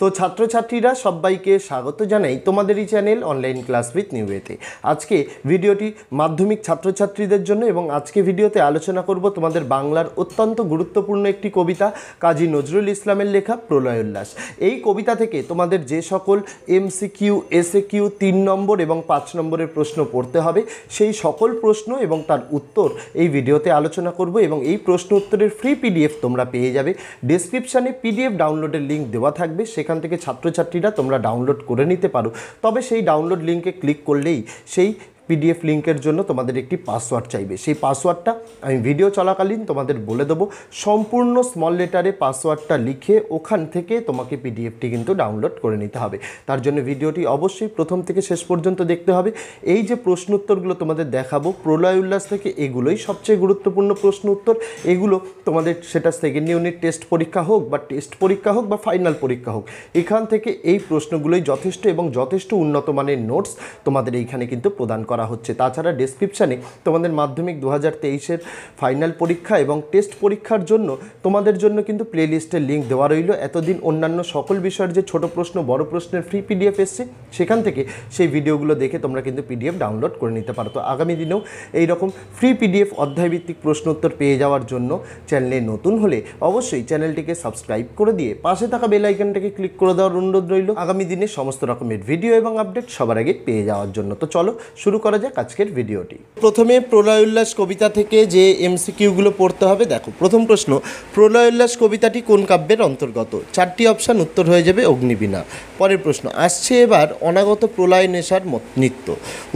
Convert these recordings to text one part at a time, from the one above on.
তো ছাত্রছাত্রীরা সবাইকে স্বাগত জানাই তোমাদের এই চ্যানেল অনলাইন ক্লাস উইথ নিউয়েতে আজকে ভিডিওটি মাধ্যমিক ছাত্রছাত্রীদের জন্য এবং আজকে ভিডিওতে আলোচনা করব তোমাদের বাংলার অত্যন্ত গুরুত্বপূর্ণ একটি কবিতা, কাজী নজরুল ইসলামের লেখা প্রলয় উল্লাস এই কবিতা থেকে তোমাদের যে সকল এমসিকিউ এসএ কিউ তিন নম্বর এবং পাঁচ নম্বরের প্রশ্ন পড়তে হবে, সেই সকল প্রশ্ন এবং তার উত্তর এই ভিডিওতে আলোচনা করব এবং এই প্রশ্ন উত্তরের ফ্রি পিডিএফ তোমরা পেয়ে যাবে। ডেসক্রিপশানে পিডিএফ ডাউনলোডের লিঙ্ক দেওয়া থাকবে, সেখান থেকে ছাত্রছাত্রীরা তোমরা ডাউনলোড করে নিতে পারো। তবে সেই ডাউনলোড লিঙ্কে ক্লিক করলেই সেই পিডিএফ লিঙ্কের জন্য তোমাদের একটি পাসওয়ার্ড চাইবে। সেই পাসওয়ার্ডটা আমি ভিডিও চলাকালীন তোমাদের বলে দেবো। সম্পূর্ণ স্মল লেটারে পাসওয়ার্ডটা লিখে ওখান থেকে তোমাকে পিডিএফটি কিন্তু ডাউনলোড করে নিতে হবে। তার জন্য ভিডিওটি অবশ্যই প্রথম থেকে শেষ পর্যন্ত দেখতে হবে। এই যে প্রশ্ন উত্তরগুলো তোমাদের দেখাবো, প্রলয় উল্লাস থেকে এগুলোই সবচেয়ে গুরুত্বপূর্ণ প্রশ্ন উত্তর এগুলো তোমাদের সেটা সেকেন্ড ইউনিট টেস্ট পরীক্ষা হোক বা টেস্ট পরীক্ষা হোক বা ফাইনাল পরীক্ষা হোক, এখান থেকে এই প্রশ্নগুলোই যথেষ্ট এবং যথেষ্ট উন্নত মানের নোটস তোমাদের এইখানে কিন্তু প্রদান করা হচ্ছে। তাছাড়া ডেসক্রিপশানে তোমাদের মাধ্যমিক দু হাজার তেইশের ফাইনাল পরীক্ষা এবং টেস্ট পরীক্ষার জন্য তোমাদের জন্য কিন্তু প্লে প্লেলিস্টের লিঙ্ক দেওয়া রইল। এতদিন অন্যান্য সকল বিষয়ের যে ছোট প্রশ্ন, বড় প্রশ্নের ফ্রি পিডিএফ এসছে, সেখান থেকে সেই ভিডিওগুলো দেখে তোমরা কিন্তু পিডিএফ ডাউনলোড করে নিতে পারো। তো আগামী দিনেও এই রকম ফ্রি পিডিএফ অধ্যায়ভিত্তিক প্রশ্ন উত্তর পেয়ে যাওয়ার জন্য চ্যানেলে নতুন হলে অবশ্যই চ্যানেলটিকে সাবস্ক্রাইব করে দিয়ে পাশে থাকা বেল আইকনটাকে ক্লিক করে দেওয়ার অনুরোধ রইল। আগামী দিনে সমস্ত রকমের ভিডিও এবং আপডেট সবার আগে পেয়ে যাওয়ার জন্য। তো চলো শুরু করা যাক আজকের ভিডিওটি। প্রথমে প্রলয় উল্লাস কবিতা থেকে যে এমসিকিউগুলো পড়তে হবে, দেখো, প্রথম প্রশ্ন প্রলয় উল্লাস কবিতাটি কোন কাব্যের অন্তর্গত? চারটি অপশান, উত্তর হয়ে যাবে অগ্নিবীণা। পরের প্রশ্ন, আসছে এবার অনাগত প্রলয় নেশার নৃত্য।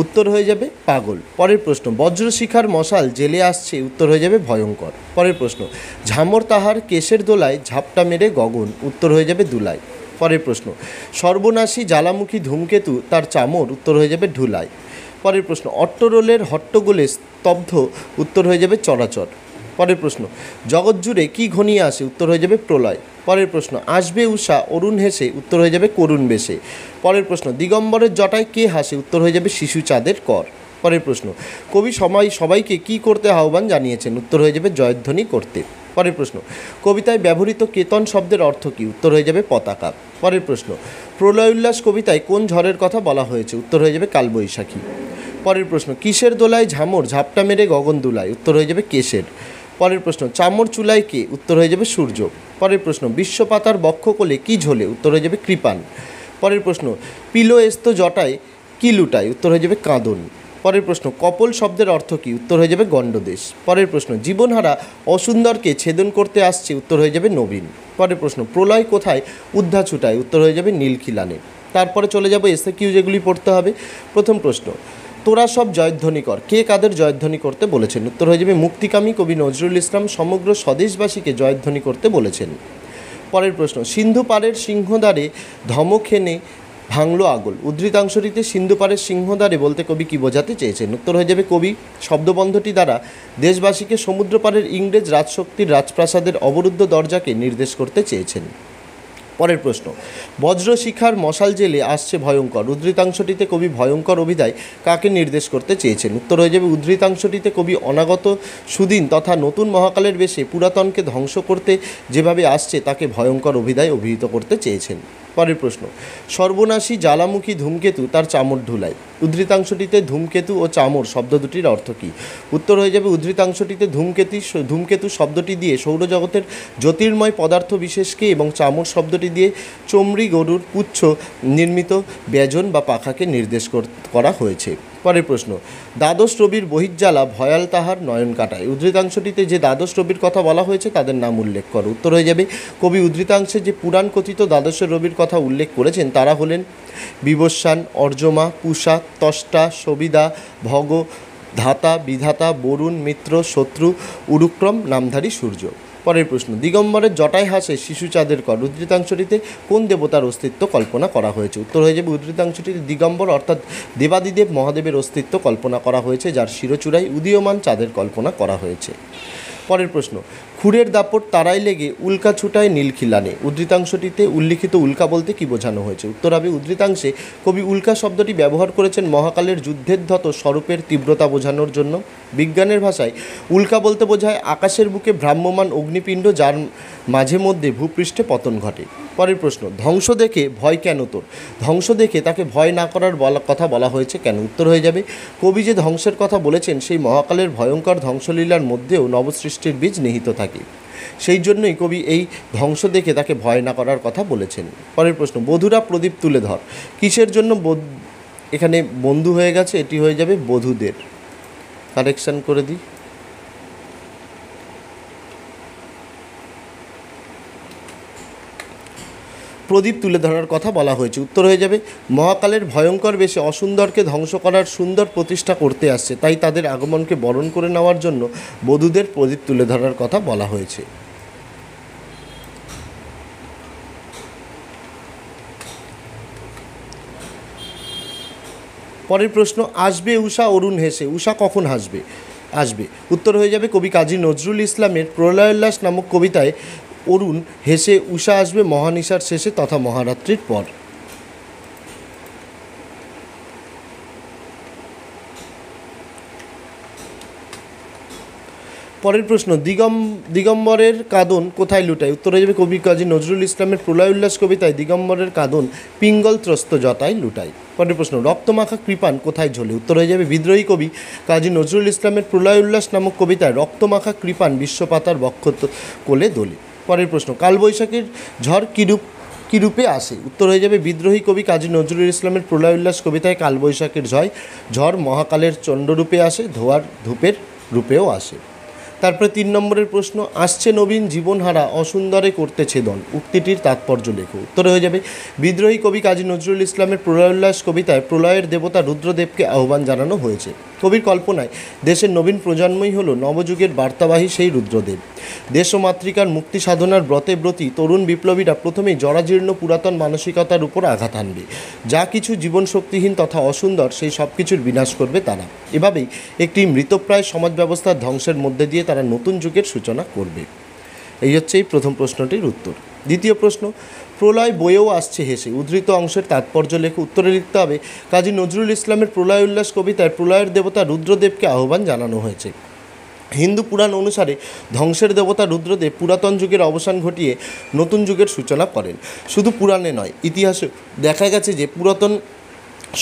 উত্তর হয়ে যাবে পাগল। পরের প্রশ্ন, বজ্রশিখার মশাল জেলে আসছে, উত্তর হয়ে যাবে ভয়ঙ্কর। পরের প্রশ্ন, ঝামর তাহার কেশের দোলায় ঝাপটা মেরে গগন, উত্তর হয়ে যাবে দুলাই পরের প্রশ্ন, সর্বনাশী জ্বালামুখী ধূমকেতু তার চামর, উত্তর হয়ে যাবে ঢুলাই পরের প্রশ্ন অট্টরোলের হট্টগোলে স্তব্ধ, উত্তর হয়ে যাবে চরাচর। পরের প্রশ্ন, জগৎ জুড়ে কী ঘনিয়ে আসে, উত্তর হয়ে যাবে প্রলয়। পরের প্রশ্ন, আসবে উষা অরুণ হেসে, উত্তর হয়ে যাবে করুণ বেশে। পরের প্রশ্ন, দিগম্বরের জটায় কে হাসে, উত্তর হয়ে যাবে শিশু চাঁদের কর। পরের প্রশ্ন, কবি সবাই, সবাইকে কি করতে আহ্বান জানিয়েছেন, উত্তর হয়ে যাবে জয়ধ্বনি করতে। পরের প্রশ্ন, কবিতায় ব্যবহৃত কেতন শব্দের অর্থ কী, উত্তর হয়ে যাবে পতাকা। পরের প্রশ্ন প্রলয় উল্লাস কবিতায় কোন ঝড়ের কথা বলা হয়েছে? উত্তর হয়ে যাবে কালবৈশাখী। পরের প্রশ্ন, কিসের দোলায় ঝামর, ঝাপটা মেরে গগন দোলায় উত্তর হয়ে যাবে কেশের। পরের প্রশ্ন, চামর চুলায় কে? উত্তর হয়ে যাবে সূর্য। পরের প্রশ্ন বিশ্বপাতার বক্ষ কোলে কী ঝোলে? উত্তর হয়ে যাবে কৃপান। পরের প্রশ্ন, পিলো এস্ত জটায় কী লুটায়? উত্তর হয়ে যাবে কাঁদন। পরের প্রশ্ন, কপল শব্দের অর্থ কী? উত্তর হয়ে যাবে গণ্ডদেশ। পরের প্রশ্ন, জীবনহারা অসুন্দরকে ছেদন করতে আসছে, উত্তর হয়ে যাবে নবীন। পরের প্রশ্ন, প্রলয় কোথায়? উদ্ধা ছুটায়, উত্তর হয়ে যাবে নীলখিলানে। তারপরে চলে যাব এসে কিউ যেগুলি পড়তে হবে। প্রথম প্রশ্ন, তোরা সব জয়ধ্বনি কর কে কাদের জয়ধ্বনি করতে বলেছেন? উত্তর হয়ে যাবে মুক্তিকামী কবি নজরুল ইসলাম, সমগ্র স্বদেশবাসীকে জয়ধ্বনি করতে বলেছেন। পরের প্রশ্ন, সিন্ধু পাড়ের সিংহদ্বারে ধমক ধমখেনে ভাঙলো আগল। উদ্ধৃতাংশটিতে সিন্ধু পাড়ের সিংহদ্বারে বলতে কবি কি বোঝাতে চেয়েছেন? উত্তর হয়ে যাবে কবি, শব্দবন্ধটি দ্বারা দেশবাসীকে সমুদ্র পাড়ের ইংরেজ রাজশক্তির রাজপ্রাসাদের অবরুদ্ধ দরজাকে নির্দেশ করতে চেয়েছেন। পরের প্রশ্ন, বজ্রশিখার মশাল জেলে আসছে ভয়ঙ্কর। উদ্ধৃতাংশটিতে কবি ভয়ঙ্কর অভিধায় কাকে নির্দেশ করতে চেয়েছেন? উত্তর হয়ে যাবে উদ্ধৃতাংশটিতে কবি অনাগত সুদিন তথা নতুন মহাকালের বেশে পুরাতনকে ধ্বংস করতে যেভাবে আসছে তাকে ভয়ঙ্কর অভিধায় অভিহিত করতে চেয়েছেন। পরের প্রশ্ন। সর্বনাশী জ্বালামুখী ধূমকেতু তার চামর ঢুলায়। উদ্ধৃতাংশটিতে ধূমকেতু ও চামর শব্দ দুটির অর্থ কী? উত্তর হয়ে যাবে উদ্ধৃতাংশটিতে ধূমকেতু ধূমকেতু শব্দটি দিয়ে সৌরজগতের জ্যোতির্ময় পদার্থ বিশেষকে এবং চামর শব্দটি দিয়ে চমড়ি গরুর পুচ্ছ নির্মিত ব্যজন বা পাখাকে নির্দেশ কর- করা হয়েছে। পরের প্রশ্ন, দ্বাদশ রবির বহির্জ্বালা ভয়াল তাহার নয়ন কাটায়। উদ্ধৃতাংশটিতে যে দ্বাদশ রবির কথা বলা হয়েছে, তাদের নাম উল্লেখ করো। উত্তর হয়ে যাবে, কবি উদ্ধৃতাংশে যে পুরাণ কথিত দ্বাদশের রবির কথা উল্লেখ করেছেন, তারা হলেন বিবস্বান, অর্জমা, পুষা, তষ্টা, সবিদা, ভগ, ধাতা, বিধাতা, বরুণ, মিত্র, শত্রু, উরুক্রম, নামধারী সূর্য। পরের প্রশ্ন, দিগম্বরের জটায় হাসে শিশু চাঁদের কর, উদ্ধৃতাংশটিতে কোন দেবতার অস্তিত্ব কল্পনা করা হয়েছে? উত্তর হয়ে যাবে, উদ্ধৃতাংশটিতে দিগম্বর অর্থাৎ দেবাদিদেব মহাদেবের অস্তিত্ব কল্পনা করা হয়েছে, যার শিরচূড়ায় উদীয়মান চাঁদের কল্পনা করা হয়েছে। পরের প্রশ্ন, খুরের দাপট তারাই লেগে উল্কা ছুটায় নীলখিলানে উদ্ধৃতাংশটিতে উল্লিখিত উল্কা বলতে কি বোঝানো হয়েছে? উত্তর হবে উদ্ধৃতাংশে, কবি উল্কা শব্দটি ব্যবহার করেছেন মহাকালের যুদ্ধের ধত স্বরূপের তীব্রতা বোঝানোর জন্য। বিজ্ঞানের ভাষায়, উল্কা বলতে বোঝায় আকাশের বুকে ভ্রাম্যমান অগ্নিপিণ্ড যার মাঝে মধ্যে ভূপৃষ্ঠে পতন ঘটে। পরের প্রশ্ন, ধ্বংস দেখে ভয় কেন তোর? ধ্বংস দেখে তাকে ভয় না করার বলা, কথা বলা হয়েছে কেন? উত্তর হয়ে যাবে, কবি যে ধ্বংসের কথা বলেছেন, সেই মহাকালের ভয়ঙ্কর ধ্বংসলীলার মধ্যেও নবসৃষ্টির বীজ নিহিত থাকে। সেই জন্যই কবি এই ধ্বংস দেখে তাকে ভয় না করার কথা বলেছেন। পরের প্রশ্ন, বধুরা প্রদীপ তুলে ধর। কিসের জন্য এখানে বন্ধু হয়ে গেছে, এটি হয়ে যাবে বধূদের। কারেকশন করে দিই। প্রদীপ তুলে ধরার কথা বলা হয়েছে। উত্তর হয়ে যাবে, মহাকালের ভয়ঙ্কর বেশে অসুন্দরকে ধ্বংস করার সুন্দর প্রতিষ্ঠা করতে আসছে, তাই তাদের আগমনকে বরণ করে নেওয়ার জন্য বধূদের প্রদীপ তুলে ধরার কথা বলা হয়েছে। পরের প্রশ্ন, আসবে উষা অরুণ হেসে। উষা কখন হাসবে? আসবে। উত্তর হয়ে যাবে, কবি কাজী নজরুল ইসলামের প্রলয়োল্লাস নামক কবিতায় অরুণ হেসে উষা আসবে মহানিশার শেষে তথা মহারাত্রির পর। পরের প্রশ্ন, দিগম দিগম্বরের কাদন কোথায় লুটায়? উত্তরে যাবে কবি কাজী নজরুল ইসলামের প্রলয় উল্লাস কবিতায় দিগম্বরের কাদন পিঙ্গল ত্রস্ত জটায় লুটায়। পরের প্রশ্ন, রক্তমাখা কৃপান কোথায় ঝোলে? উত্তর হয়ে যাবে বিদ্রোহী কবি কাজী নজরুল ইসলামের প্রলয় উল্লাস নামক কবিতায় রক্তমাখা কৃপান বিশ্বপাতার বক্ষ কোলে দোলে। পরের প্রশ্ন, কালবৈশাখীর ঝড় কিরূপ কী রূপে আসে? উত্তর হয়ে যাবে, বিদ্রোহী কবি কাজী নজরুল ইসলামের প্রলয় উল্লাস কবিতায় কালবৈশাখীর ঝয়, ঝড় মহাকালের চণ্ডরূপে আসে, ধোয়ার ধূপের রূপেও আসে। তারপরে তিন নম্বরের প্রশ্ন, আসছে নবীন জীবনহারা, অসুন্দরে করতে ছেদন। উক্তিটির তাৎপর্য লেখো। উত্তরে হয়ে যাবে, বিদ্রোহী কবি কাজী নজরুল ইসলামের প্রলয়োল্লাস কবিতায় প্রলয়ের দেবতা রুদ্রদেবকে আহ্বান জানানো হয়েছে। কবির কল্পনায় দেশের নবীন প্রজন্মই হল নবযুগের বার্তাবাহী সেই রুদ্রদেব। দেশ ও মাতৃকার মুক্তি সাধনার ব্রতে ব্রতী তরুণ বিপ্লবীরা প্রথমেই জরাজীর্ণ পুরাতন মানসিকতার উপর আঘাত আনবে যা কিছু জীবন শক্তিহীন তথা অসুন্দর, সেই সব কিছুর বিনাশ করবে তারা। এভাবেই একটি মৃতপ্রায় সমাজ ব্যবস্থার ধ্বংসের মধ্যে দিয়ে তারা নতুন যুগের সূচনা করবে। এই হচ্ছে এই প্রথম প্রশ্নটির উত্তর। দ্বিতীয় প্রশ্ন প্রলয় বইয়েও আসছে হেসে। উদ্ধৃত অংশের তাৎপর্য লেখে উত্তরে লিখতে হবে, কাজী নজরুল ইসলামের প্রলয় উল্লাস কবিতায় প্রলয়ের দেবতা রুদ্রদেবকে আহ্বান জানানো হয়েছে। হিন্দু পুরাণ অনুসারে ধ্বংসের দেবতা রুদ্রদেব পুরাতন যুগের অবসান ঘটিয়ে নতুন যুগের সূচনা করেন। শুধু পুরাণে নয় ইতিহাসে দেখা গেছে যে পুরাতন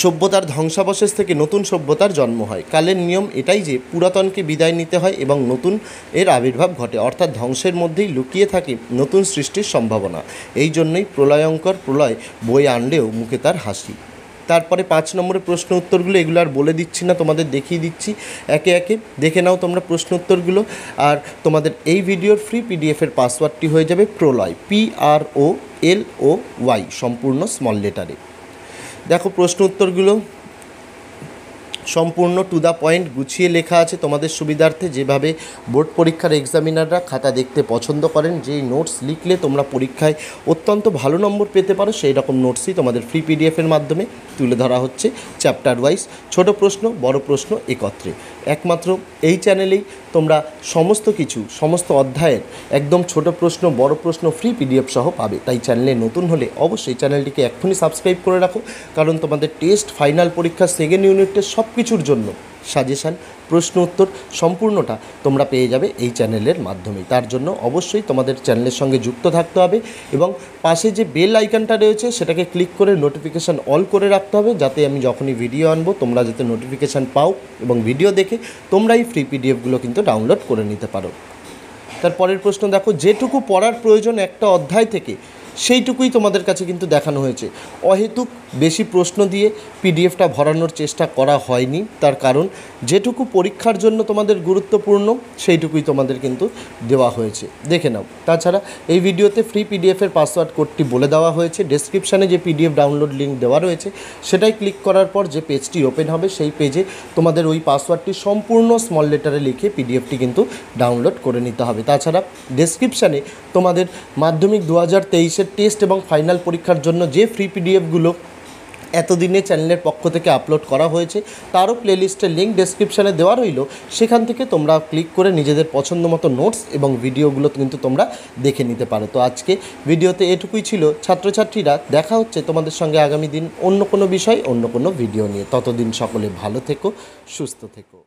সভ্যতার ধ্বংসাবশেষ থেকে নতুন সভ্যতার জন্ম হয়। কালের নিয়ম এটাই যে পুরাতনকে বিদায় নিতে হয় এবং নতুন এর আবির্ভাব ঘটে। অর্থাৎ ধ্বংসের মধ্যেই লুকিয়ে থাকে নতুন সৃষ্টির সম্ভাবনা। এই জন্যই প্রলয়ঙ্কর প্রলয় বই আনলেও মুখে তার হাসি। তারপরে পাঁচ নম্বরের প্রশ্ন উত্তরগুলো, এগুলো আর বলে দিচ্ছি না, তোমাদের দেখিয়ে দিচ্ছি। একে একে দেখে নাও তোমরা প্রশ্ন উত্তরগুলো। আর তোমাদের এই ভিডিওর ফ্রি পিডিএফের পাসওয়ার্ডটি হয়ে যাবে Pralay P R O L O Y সম্পূর্ণ স্মল লেটারে দেখো প্রশ্ন উত্তরগুলো। সম্পূর্ণ টু দ্য পয়েন্ট গুছিয়ে লেখা আছে। তোমাদের সুবিধার্থে যেভাবে বোর্ড পরীক্ষার এক্সামিনাররা খাতা দেখতে পছন্দ করেন, যেই নোটস লিখলে তোমরা পরীক্ষায় অত্যন্ত ভালো নম্বর পেতে পারো, সেই রকম নোটসই তোমাদের ফ্রি পিডিএফের মাধ্যমে তুলে ধরা হচ্ছে চ্যাপ্টার ওয়াইজ ছোট প্রশ্ন, বড় প্রশ্ন একত্রে। একমাত্র এই চ্যানেলেই তোমরা সমস্ত কিছু, সমস্ত অধ্যায়ের একদম ছোট প্রশ্ন, বড় প্রশ্ন ফ্রি পিডিএফ সহ পাবে। তাই চ্যানেলে নতুন হলে অবশ্যই চ্যানেলটিকে এক্ষুনি সাবস্ক্রাইব করে রাখো। কারণ তোমাদের টেস্ট ফাইনাল পরীক্ষা সেকেন্ড ইউনিটের সব কিছুর জন্য সাজেশান প্রশ্ন উত্তর সম্পূর্ণটা তোমরা পেয়ে যাবে এই চ্যানেলের মাধ্যমে। তার জন্য অবশ্যই তোমাদের চ্যানেলের সঙ্গে যুক্ত থাকতে হবে এবং পাশে যে বেল আইকনটা রয়েছে, সেটাকে ক্লিক করে নোটিফিকেশান অল করে রাখতে হবে যাতে আমি যখনই ভিডিও আনব, তোমরা যাতে নোটিফিকেশান পাও এবং ভিডিও দেখে তোমরা এই ফ্রি পিডিএফগুলো কিন্তু ডাউনলোড করে নিতে পারো। তার পরের প্রশ্ন, দেখো, যেটুকু পড়ার প্রয়োজন একটা অধ্যায় থেকে, সেইটুকুই তোমাদের কাছে কিন্তু দেখানো হয়েছে। অহেতুক বেশি প্রশ্ন দিয়ে পিডিএফটা ভরানোর চেষ্টা করা হয়নি। তার কারণ, যেটুকু পরীক্ষার জন্য তোমাদের গুরুত্বপূর্ণ, সেইটুকুই তোমাদের কিন্তু দেওয়া হয়েছে। দেখে নাও। তাছাড়া এই ভিডিওতে ফ্রি পিডিএফের পাসওয়ার্ড কোডটি বলে দেওয়া হয়েছে। ডেসক্রিপশানে যে পিডিএফ ডাউনলোড লিঙ্ক দেওয়া রয়েছে, সেটাই ক্লিক করার পর যে পেজটি ওপেন হবে, সেই পেজে তোমাদের ওই পাসওয়ার্ডটি সম্পূর্ণ স্মল লেটারে লিখে পিডিএফটি কিন্তু ডাউনলোড করে নিতে হবে। তাছাড়া ডেসক্রিপশানে তোমাদের মাধ্যমিক দু হাজার তেইশের টেস্ট এবং ফাইনাল পরীক্ষার জন্য যে ফ্রি পিডিএফগুলো এতদিনে চ্যানেলের পক্ষ থেকে আপলোড করা হয়েছে। তারও প্লেলিস্টের লিঙ্ক ডেসক্রিপশানে দেওয়া রইল। সেখান থেকে তোমরা ক্লিক করে নিজেদের পছন্দ মতো নোটস এবং ভিডিওগুলো কিন্তু তোমরা দেখে নিতে পারো। তো আজকে ভিডিওতে এটুকুই ছিল। ছাত্রছাত্রীরা, দেখা হচ্ছে তোমাদের সঙ্গে আগামী দিন অন্য কোনো বিষয়, অন্য কোনো ভিডিও নিয়ে। ততদিন সকলে ভালো থেকো, সুস্থ থেকো।